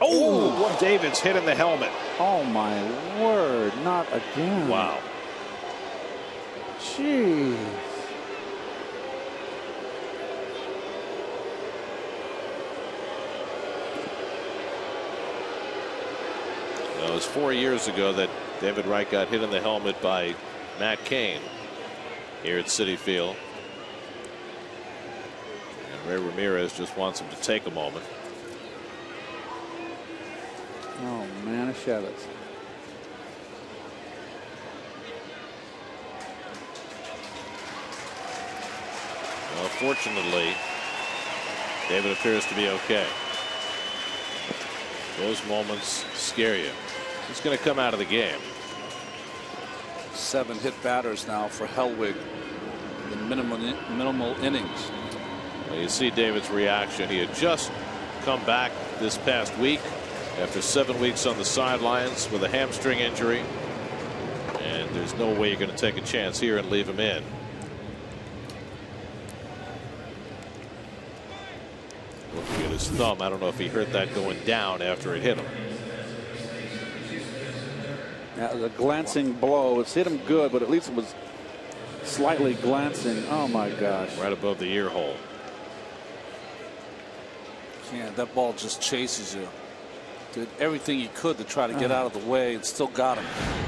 Oh, David's hit in the helmet. Oh my word! Not again. Wow. Jeez. It was four years ago that David Wright got hit in the helmet by Matt Cain here at Citi Field. And Ray Ramirez just wants him to take a moment. Oh, Manischewitz. Well, fortunately, David appears to be okay. Those moments scare you. He's going to come out of the game. Seven hit batters now for Hellweg in minimal minimal innings. Well, you see David's reaction. He had just come back this past week after seven weeks on the sidelines with a hamstring injury. And there's no way you're going to take a chance here and leave him in. Looking at his thumb, I don't know if he hurt that going down after it hit him. That was a glancing blow. It's hit him good, but at least it was slightly glancing. Oh my gosh. Right above the ear hole. Yeah, that ball just chases you. Did everything he could to try to get uh-huh. out of the way and still got him.